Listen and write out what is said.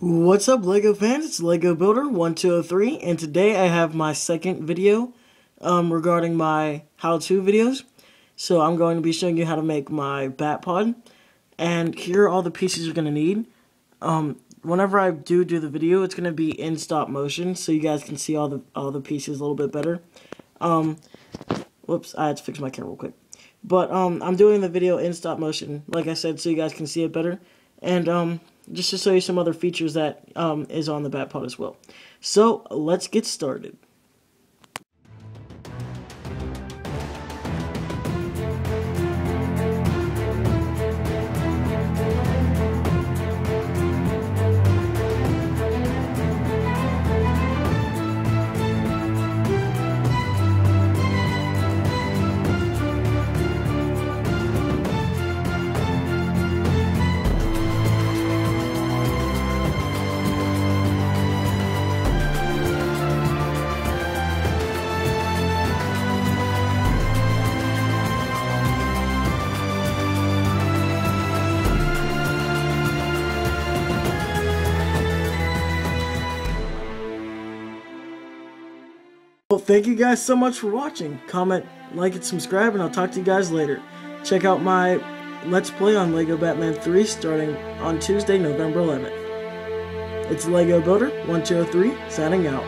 What's up LEGO fans, it's LEGO Builder 1203 and today I have my second video um, regarding my how-to videos. So I'm going to be showing you how to make my Batpod and here are all the pieces you're going to need. Um, whenever I do do the video it's going to be in stop motion so you guys can see all the all the pieces a little bit better. Um, whoops, I had to fix my camera real quick. But um, I'm doing the video in stop motion like I said so you guys can see it better. And um, just to show you some other features that um, is on the Batpod as well. So let's get started. Well, thank you guys so much for watching. Comment, like, and subscribe, and I'll talk to you guys later. Check out my Let's Play on LEGO Batman 3 starting on Tuesday, November 11th. It's LEGO Builder 1203 signing out.